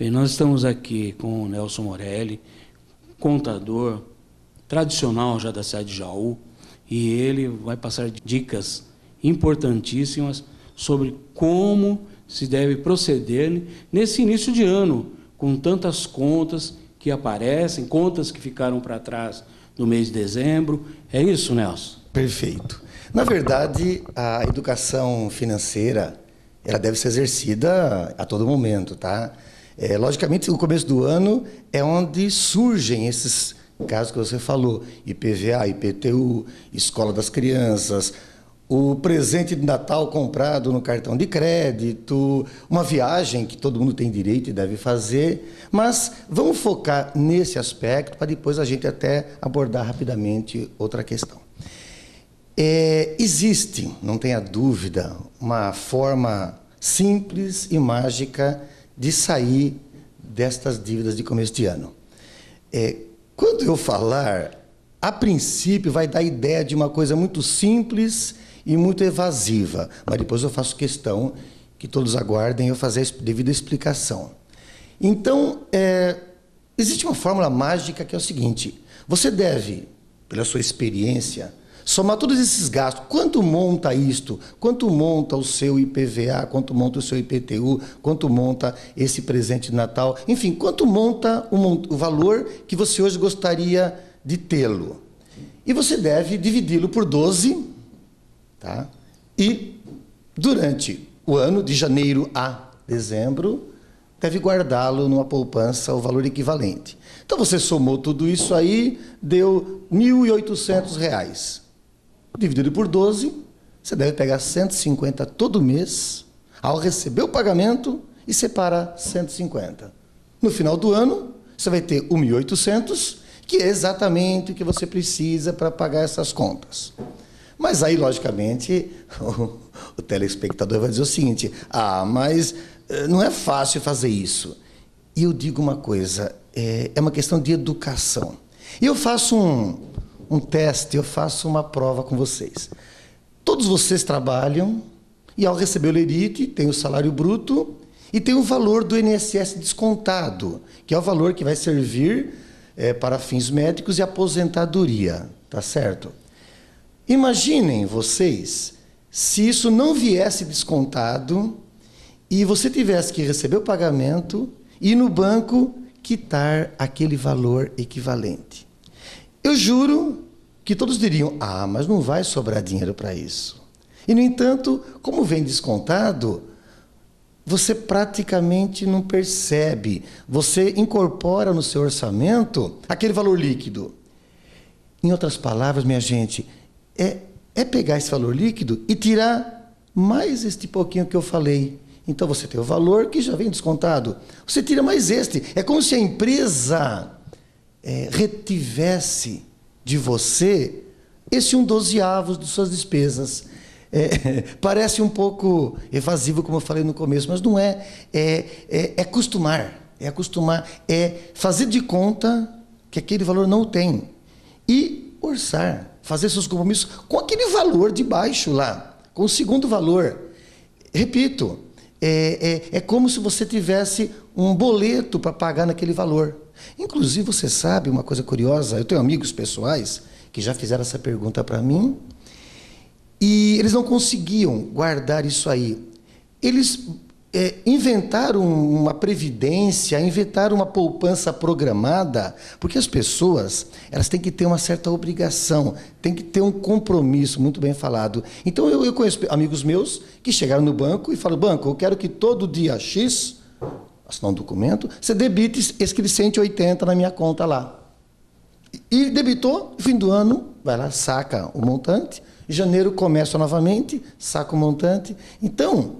Bem, nós estamos aqui com o Nelson Morelli, contador tradicional já da cidade de Jaú, e ele vai passar dicas importantíssimas sobre como se deve proceder nesse início de ano, com tantas contas que aparecem, contas que ficaram para trás no mês de dezembro. É isso, Nelson? Perfeito. Na verdade, a educação financeira ela deve ser exercida a todo momento, tá? É, logicamente, o começo do ano é onde surgem esses casos que você falou: IPVA, IPTU, escola das crianças, o presente de Natal comprado no cartão de crédito, uma viagem que todo mundo tem direito e deve fazer. Mas vamos focar nesse aspecto para depois a gente até abordar rapidamente outra questão. É, existe, não tenha dúvida, uma forma simples e mágica de sair destas dívidas de começo de ano. É, quando eu falar, a princípio vai dar ideia de uma coisa muito simples e muito evasiva, mas depois eu faço questão que todos aguardem eu fazer a devida explicação. Então, é, existe uma fórmula mágica que é o seguinte: você deve, pela sua experiência, Somar todos esses gastos, quanto monta isto? Quanto monta o seu IPVA? Quanto monta o seu IPTU? Quanto monta esse presente de Natal? Enfim, quanto monta o, o valor que você hoje gostaria de tê-lo? E você deve dividi-lo por 12, tá? E durante o ano, de janeiro a dezembro, deve guardá-lo numa poupança o valor equivalente. Então você somou tudo isso aí, deu R$ 1.800 dividido por 12, você deve pegar 150 todo mês, ao receber o pagamento, e separa 150. No final do ano, você vai ter 1.800, que é exatamente o que você precisa para pagar essas contas. Mas aí, logicamente, o, telespectador vai dizer o seguinte: ah, mas eh, não é fácil fazer isso. E eu digo uma coisa: é, é uma questão de educação. Eu faço um, um teste, eu faço uma prova com vocês. Todos vocês trabalham e ao receber o lerite tem o salário bruto e tem o valor do INSS descontado, que é o valor que vai servir é, para fins médicos e aposentadoria, tá certo? Imaginem vocês se isso não viesse descontado e você tivesse que receber o pagamento e no banco quitar aquele valor equivalente. Eu juro que todos diriam: ah, mas não vai sobrar dinheiro para isso. E, no entanto, como vem descontado, você praticamente não percebe. Você incorpora no seu orçamento aquele valor líquido. Em outras palavras, minha gente, é, é pegar esse valor líquido e tirar mais este pouquinho que eu falei. Então você tem o valor que já vem descontado. Você tira mais este. É como se a empresa é, retivesse de você esse um dozeavos de suas despesas. É, parece um pouco evasivo, como eu falei no começo, mas não é. É, é. é acostumar. É acostumar. É fazer de conta que aquele valor não tem. E orçar. Fazer seus compromissos com aquele valor de baixo lá. Com o segundo valor. Repito, é, é, é como se você tivesse um boleto para pagar naquele valor. Inclusive, você sabe uma coisa curiosa? Eu tenho amigos pessoais que já fizeram essa pergunta para mim e eles não conseguiam guardar isso aí. Eles é, inventaram uma previdência, inventaram uma poupança programada, porque as pessoas elas têm que ter uma certa obrigação, têm que ter um compromisso, muito bem falado. Então eu, eu conheço amigos meus que chegaram no banco e falam: banco, eu quero que todo dia X assinar um documento, você debita aquele 180 na minha conta lá. E debitou, fim do ano, vai lá, saca o montante, em janeiro começa novamente, saca o montante. Então,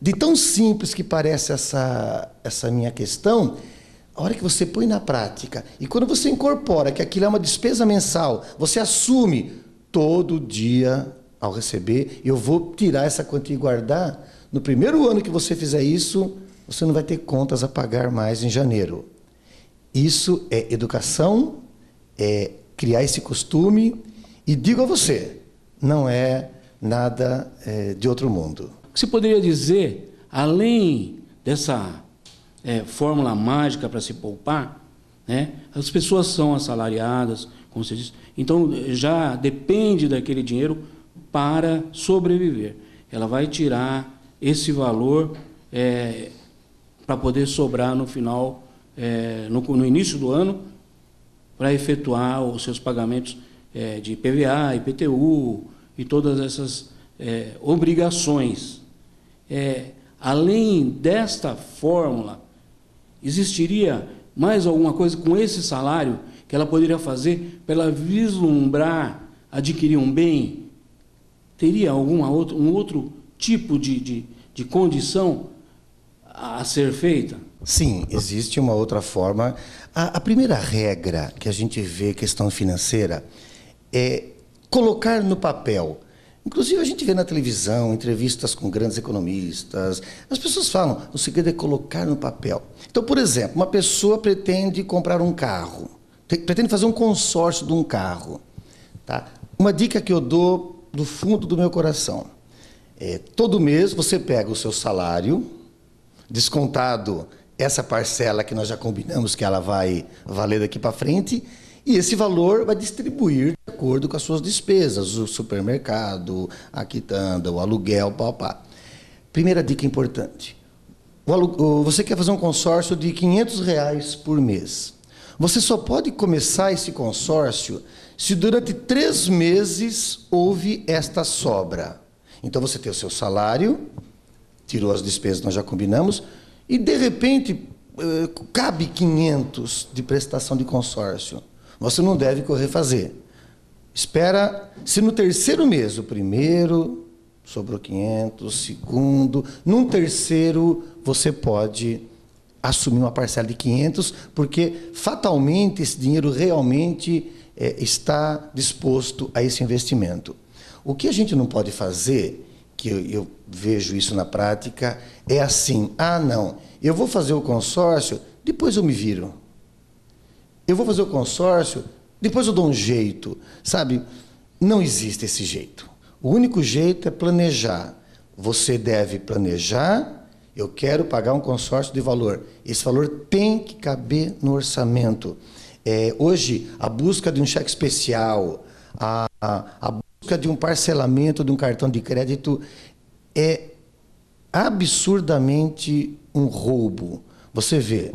de tão simples que parece essa, essa minha questão, a hora que você põe na prática, e quando você incorpora que aquilo é uma despesa mensal, você assume todo dia ao receber, eu vou tirar essa quantia e guardar. No primeiro ano que você fizer isso, você não vai ter contas a pagar mais em janeiro. Isso é educação, é criar esse costume, e digo a você, não é nada é, de outro mundo. Você poderia dizer, além dessa, é, fórmula mágica para se poupar, né? As pessoas são assalariadas, como você disse, então já depende daquele dinheiro para sobreviver. Ela vai tirar esse valor é, para poder sobrar no final, é, no, no, início do ano, para efetuar os seus pagamentos é, de PVA, IPTU e todas essas é, obrigações. É, além desta fórmula, existiria mais alguma coisa com esse salário que ela poderia fazer para ela vislumbrar adquirir um bem? Teria alguma outra, um outro tipo de, de, de condição a ser feita? Sim, existe uma outra forma. A, a, primeira regra que a gente vê questão financeira é colocar no papel. Inclusive, a gente vê na televisão entrevistas com grandes economistas. As pessoas falam: o segredo é colocar no papel. Então, por exemplo, uma pessoa pretende comprar um carro, pretende fazer um consórcio de um carro. Tá? Uma dica que eu dou do fundo do meu coração: é, todo mês você pega o seu salário descontado essa parcela que nós já combinamos que ela vai valer daqui para frente, e esse valor vai distribuir de acordo com as suas despesas, o supermercado, a quitanda, o aluguel, pá, pá. Primeira dica importante. Você quer fazer um consórcio de 500 reais por mês. Você só pode começar esse consórcio se durante três meses houve esta sobra. Então você tem o seu salário, tirou as despesas, nós já combinamos, e de repente eh, cabe 500 de prestação de consórcio. Você não deve correr fazer. Espera, se no terceiro mês, o primeiro sobrou 500, segundo, num terceiro você pode assumir uma parcela de 500, porque fatalmente esse dinheiro realmente é, está disposto a esse investimento. O que a gente não pode fazer que eu, eu, vejo isso na prática é assim: ah, não, eu vou fazer o consórcio, depois eu me viro. Eu vou fazer o consórcio, depois eu dou um jeito. Sabe? Não existe esse jeito. O único jeito é planejar. Você deve planejar. Eu quero pagar um consórcio de valor. Esse valor tem que caber no orçamento. É, hoje, a busca de um cheque especial, a, a, a busca de um parcelamento de um cartão de crédito é absurdamente um roubo. Você vê,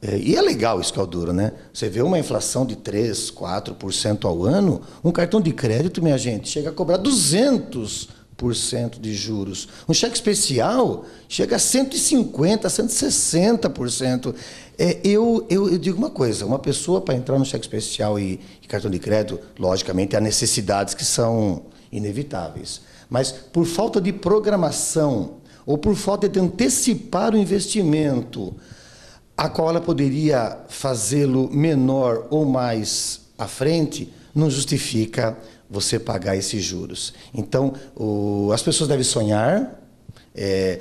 é, e é legal isso que é né? Você vê uma inflação de 3, 4% ao ano, um cartão de crédito, minha gente, chega a cobrar 200% de juros. Um cheque especial chega a 150%, 160%. É, eu, eu, eu, digo uma coisa: uma pessoa para entrar no cheque especial e, e, cartão de crédito, logicamente, há necessidades que são inevitáveis. Mas por falta de programação ou por falta de antecipar o investimento, a qual ela poderia fazê-lo menor ou mais à frente, não justifica você pagar esses juros. Então, o, as pessoas devem sonhar. É,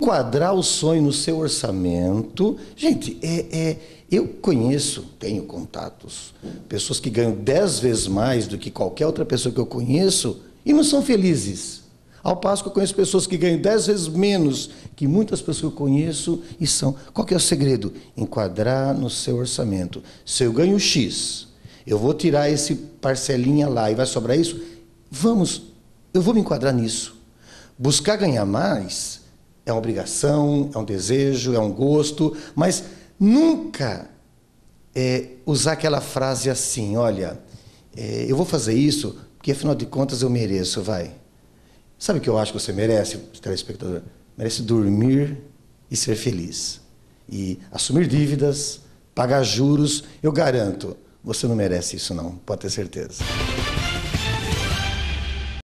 enquadrar o sonho no seu orçamento. Gente, é, é, eu conheço, tenho contatos, pessoas que ganham dez vezes mais do que qualquer outra pessoa que eu conheço e não são felizes. Ao passo que eu conheço pessoas que ganham dez vezes menos que muitas pessoas que eu conheço e são. Qual é o segredo? Enquadrar no seu orçamento. Se eu ganho X, eu vou tirar esse parcelinha lá e vai sobrar isso? Vamos, eu vou me enquadrar nisso. Buscar ganhar mais é uma obrigação, é um desejo, é um gosto, mas nunca é, usar aquela frase assim: olha, é, eu vou fazer isso porque afinal de contas eu mereço, vai. Sabe o que eu acho que você merece, telespectador? Merece dormir e ser feliz. E assumir dívidas, pagar juros, eu garanto, você não merece isso não, pode ter certeza.